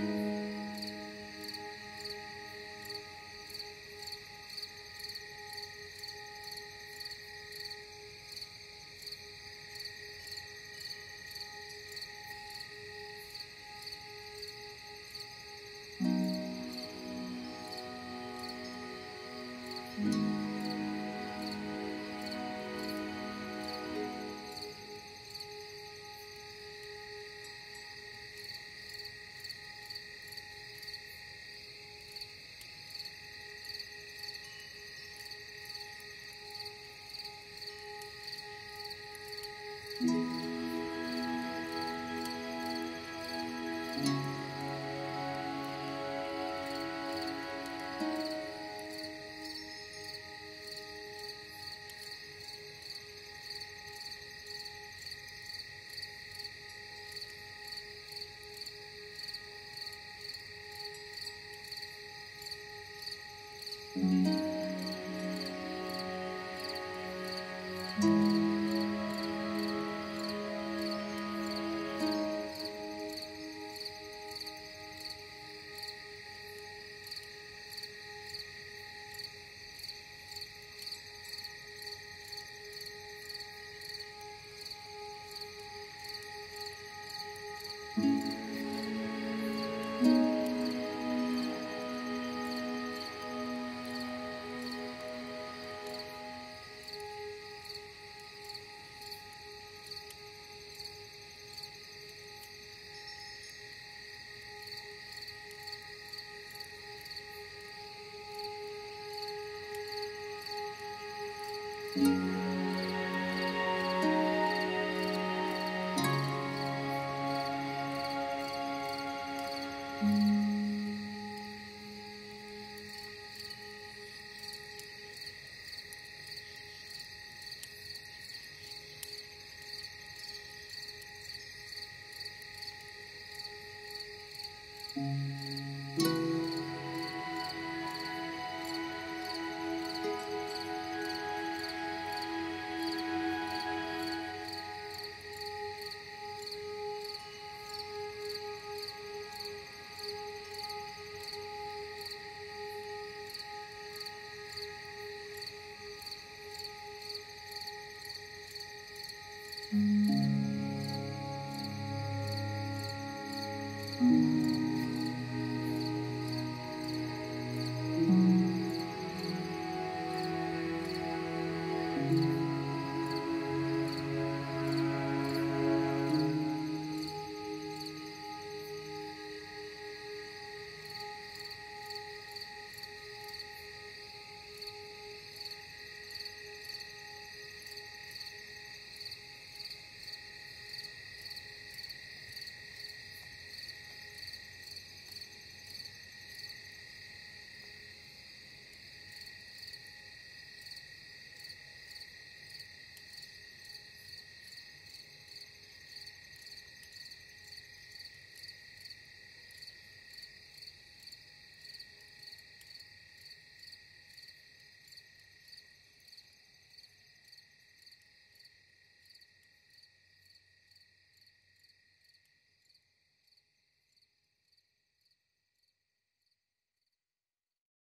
Mm-hmm. Mm-hmm. Música Mm.